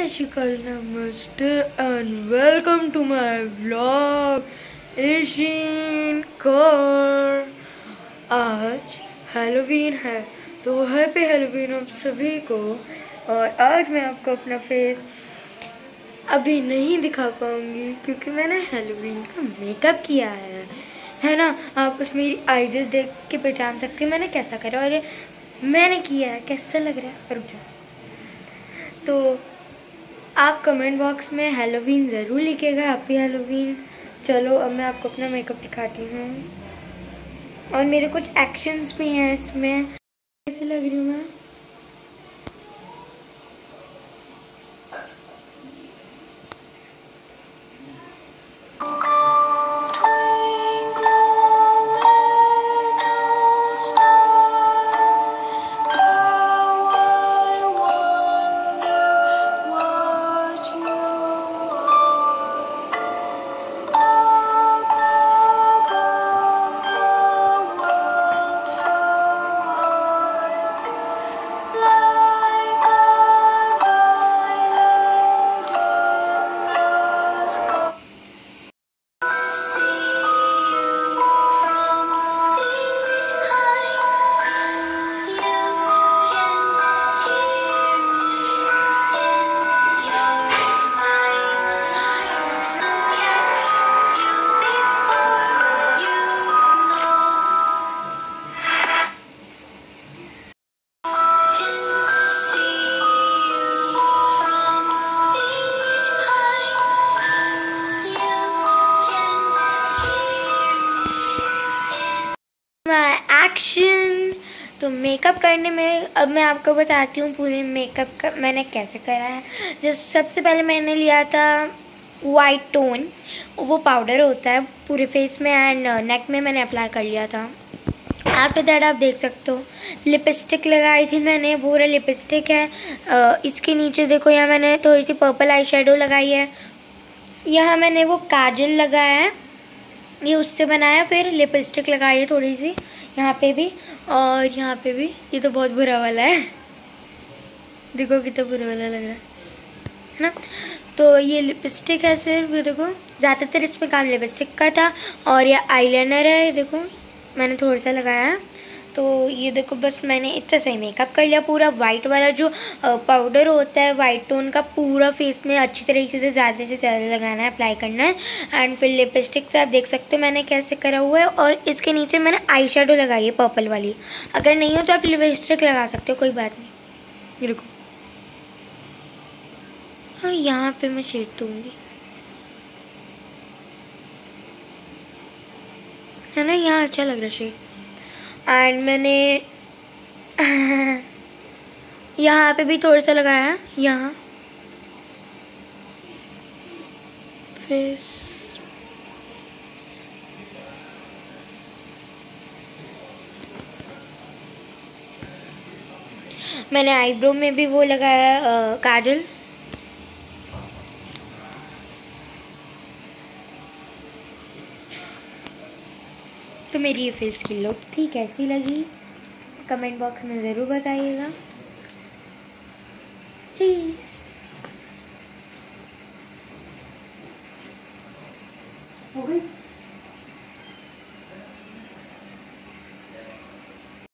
सत नमस्ते and welcome to my vlog Asian Kaur आज हेलोवीन है तो हैप्पी हेलोवीन आप सभी को, और आज मैं आपको अपना फेस अभी नहीं दिखा पाऊँगी, क्योंकि मैंने हेलोवीन का मेकअप किया है। है ना? आप उसमें मेरी आइजेस देख के पहचान सकते हैं, मैंने कैसा करा और ये मैंने किया है, कैसा लग रहा है? रुक जाओ। तो आप कमेंट बॉक्स में हेलोवीन ज़रूर लिखेगा हैप्पी हेलोवीन चलो, अब मैं आपको अपना मेकअप दिखाती हूँ। और मेरे कुछ एक्शंस भी हैं इसमें। कैसे लग रही हूँ मैं? एक्शन तो मेकअप करने में अब मैं आपको बताती हूँ पूरे मेकअप का मैंने कैसे करा है। जैसे सबसे पहले मैंने लिया था वाइट टोन वो पाउडर होता है पूरे फेस में एंड नेक uh, में मैंने अप्लाई कर लिया था। आफ्टर दैट आप देख सकते हो लिपस्टिक लगाई थी मैंने पूरा लिपस्टिक है। Uh, इसके नीचे देखो यहाँ मैंने थोड़ी सी पर्पल आई लगाई है। यहाँ मैंने वो काजल लगाया है। ये उससे बनाया, फिर लिपस्टिक लगाई है थोड़ी सी, यहाँ पे भी, और यहाँ पे भी। ये तो बहुत बुरा वाला है। देखो कितना बुरा वाला लग रहा है ना? तो ये लिपस्टिक है सिर्फ़, ये देखो। ज़्यादातर इसमें काम लिपस्टिक का था, और ये आईलाइनर है देखो। मैंने थोड़ा सा लगाया है। तो ये देखो, बस मैंने इतना सही मेकअप कर लिया। पूरा वाइट वाला जो पाउडर होता है वाइट टोन का पूरा फेस में अच्छी तरीके से ज़्यादा से ज़्यादा लगाना है अप्लाई करना है। एंड फिर लिपस्टिक से आप देख सकते हो मैंने कैसे करा हुआ है। और इसके नीचे मैंने आई लगाई है पर्पल वाली। अगर नहीं हो तो आप लिपस्टिक लगा सकते हो, कोई बात नहीं। देखो। हाँ यहाँ पे मैं शेड दूँगी। है ना, यहाँ अच्छा लग रहा है शेड एंड मैंने यहाँ पे भी थोड़ा सा लगाया, यहाँ। फेस मैंने आईब्रो में भी वो लगाया काजल। तो मेरी ये फेस की लुक थी, कैसी लगी? कमेंट बॉक्स में ज़रूर बताइएगा। चीज़। हो गई?